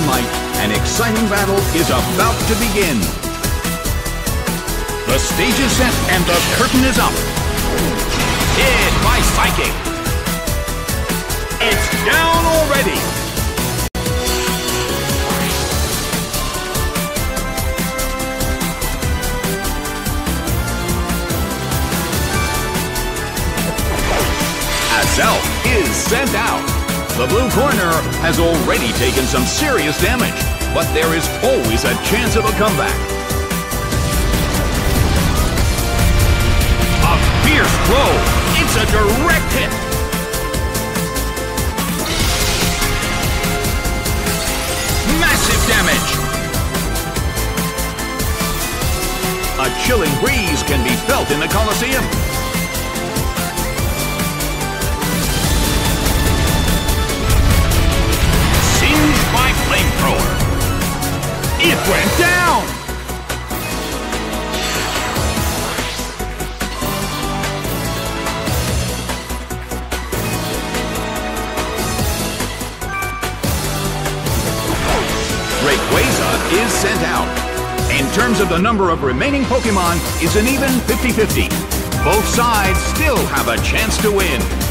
illuminated by the beautiful neon light, an exciting battle is about to begin. The stage is set and the curtain is up. Hit by Psychic. It's down already. Azelf is sent out. The blue corner has already taken some serious damage, but there is always a chance of a comeback. A fierce blow. It's a direct hit. Massive damage. A chilling breeze can be felt in the Colosseum. Flamethrower. It went down! Rayquaza is sent out. In terms of the number of remaining Pokemon, it's an even 50-50. Both sides still have a chance to win.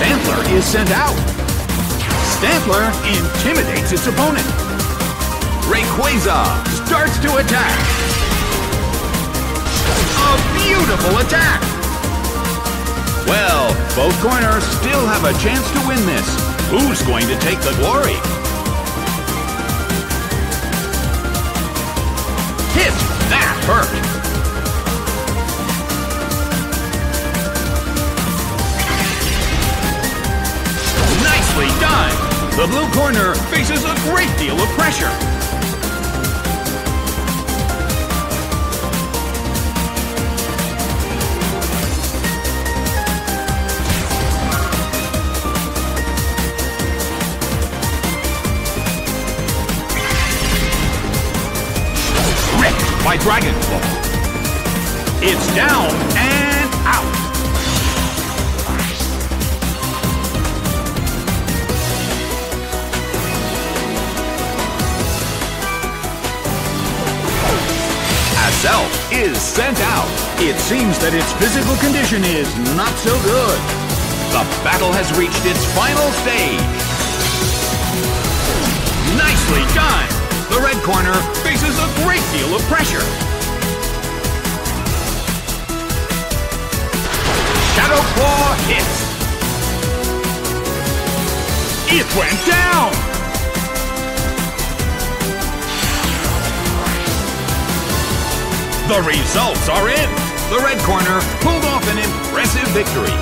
Stantler is sent out. Stantler intimidates its opponent. Rayquaza starts to attack. A beautiful attack! Well, both corners still have a chance to win this. Who's going to take the glory? Hit! That hurt! Blue corner faces a great deal of pressure. Ripped by Dragon Claw. It's down Azelf is sent out. It seems that its physical condition is not so good. The battle has reached its final stage. Nicely done! The red corner faces a great deal of pressure. Shadow Claw hits. It went down! The results are in. The red corner pulled off an impressive victory.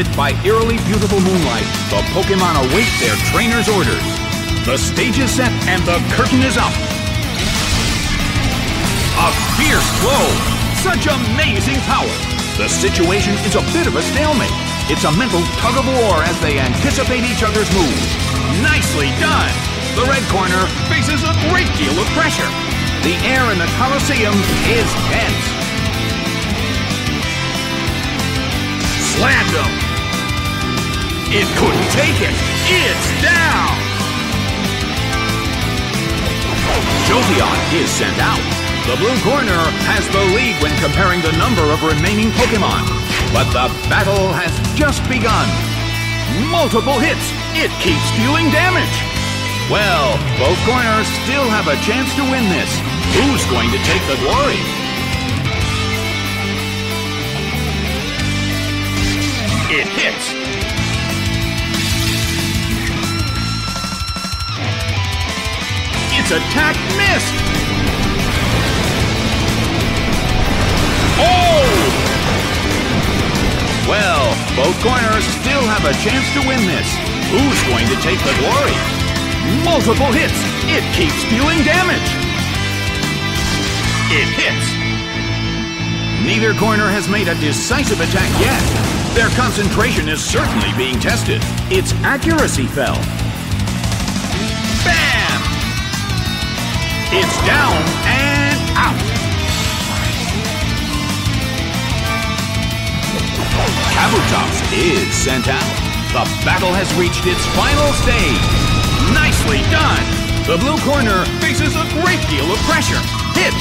Lit by eerily beautiful moonlight, the Pokemon await their trainer's orders. The stage is set and the curtain is up. A fierce blow! Such amazing power! The situation is a bit of a stalemate. It's a mental tug of war as they anticipate each other's moves. Nicely done! The red corner faces a great deal of pressure. The air in the Colosseum is tense. Slammed him! It couldn't take it! It's down! Jolteon is sent out. The blue corner has the lead when comparing the number of remaining Pokemon. But the battle has just begun. Multiple hits. It keeps dealing damage. Well, both corners still have a chance to win this. Who's going to take the glory? It hits. Its attack missed. Oh! Well, both corners still have a chance to win this. Who's going to take the glory? Multiple hits. It keeps dealing damage. It hits. Neither corner has made a decisive attack yet. Their concentration is certainly being tested. Its accuracy fell. It's down and out. Kabutops is sent out. The battle has reached its final stage. Nicely done. The blue corner faces a great deal of pressure. Hit.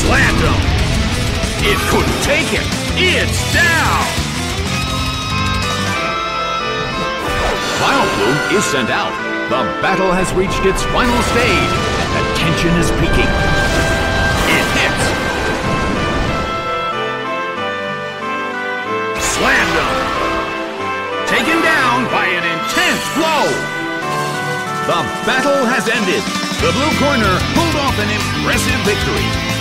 Slammed him. It couldn't take it. It's down. Is sent out. The battle has reached its final stage, and the tension is peaking. It hits. Slammed him. Taken down by an intense blow. The battle has ended. The blue corner pulled off an impressive victory.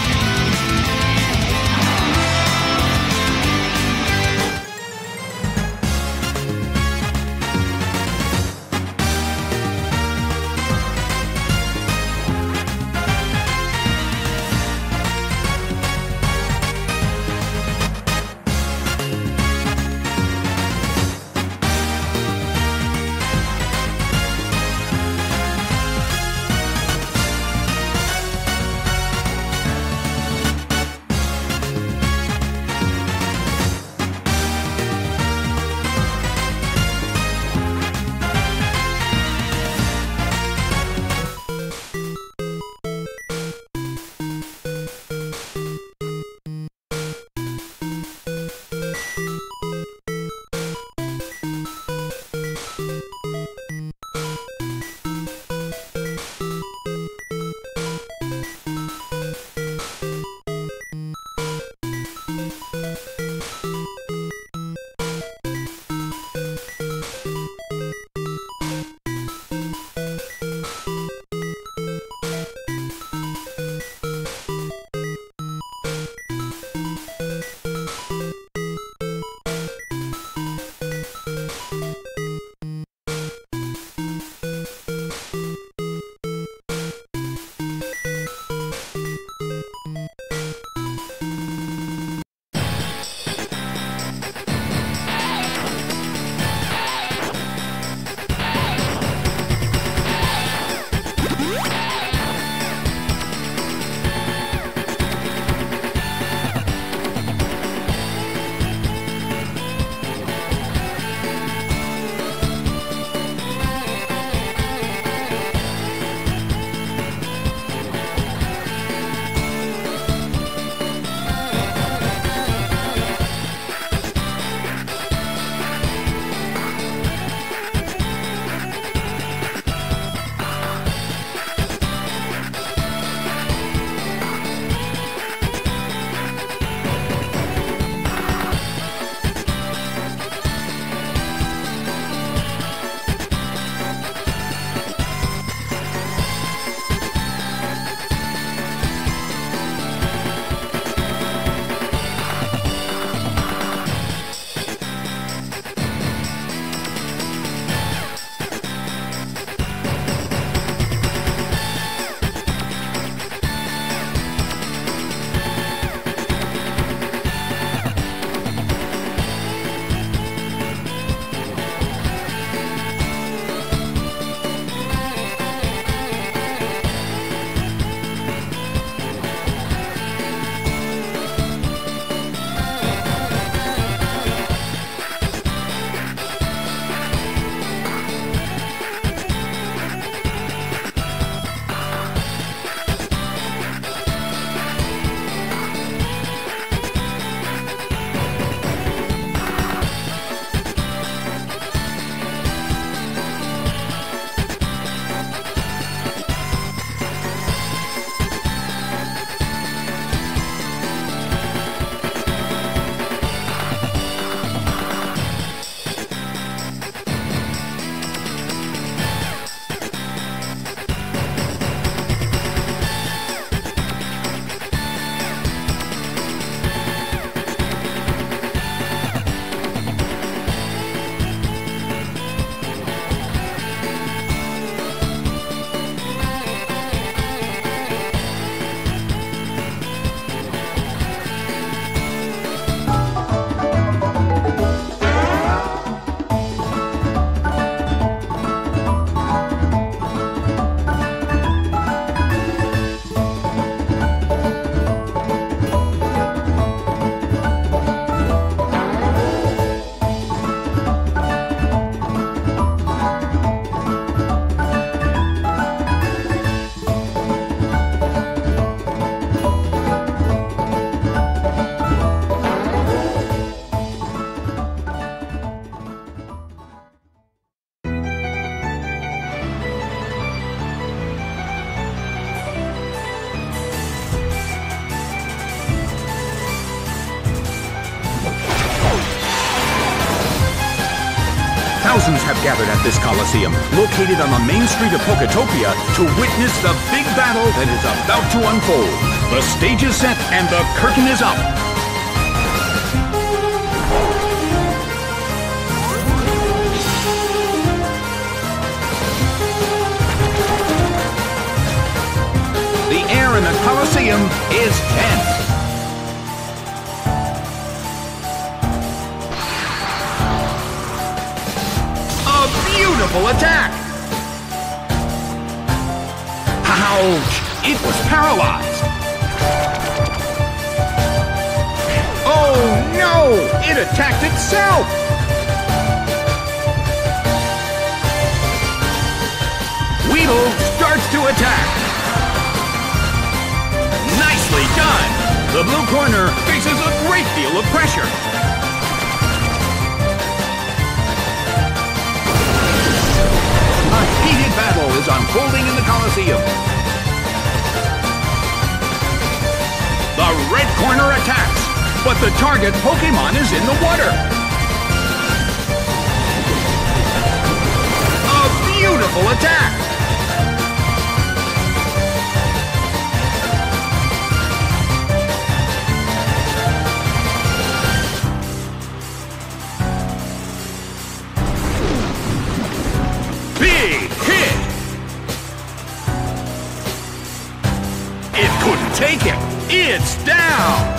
Gathered at this Coliseum, located on the main street of Poketopia, to witness the big battle that is about to unfold. The stage is set and the curtain is up. The air in the Coliseum is tense. Beautiful attack! Ouch! It was paralyzed! Oh no! It attacked itself! Weedle starts to attack! Nicely done! The blue corner faces a great deal of pressure. Heated battle is unfolding in the Coliseum. The red corner attacks, but the target Pokemon is in the water. A beautiful attack! Big take it. It's down.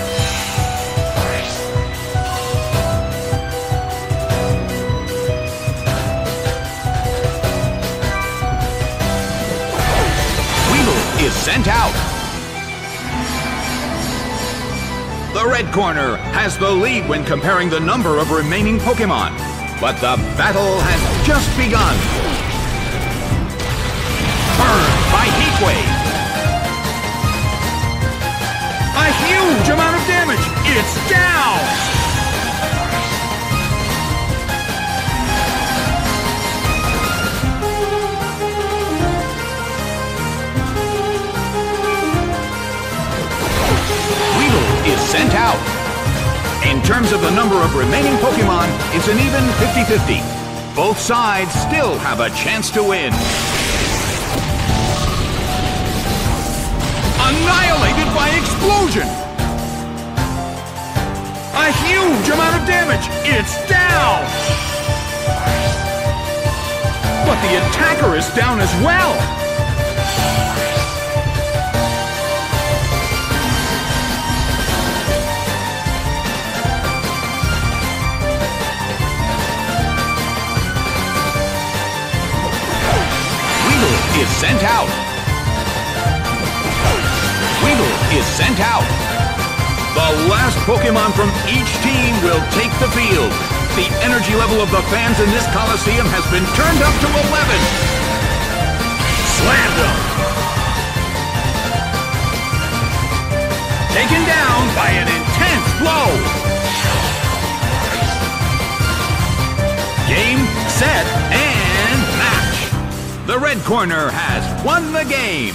Weedle is sent out. The red corner has the lead when comparing the number of remaining Pokemon. But the battle has just begun. Burned by Heat huge amount of damage. It's down. Weedle is sent out. In terms of the number of remaining Pokemon, it's an even 50-50. Both sides still have a chance to win. Annihilated by explosion! A huge amount of damage! It's down! But the attacker is down as well! Weedle is sent out. Weedle is sent out. The last Pokemon from each team will take the field. The energy level of the fans in this Coliseum has been turned up to 11. Slammed him. Taken down by an intense blow. Game, set, and match. The red corner has won the game.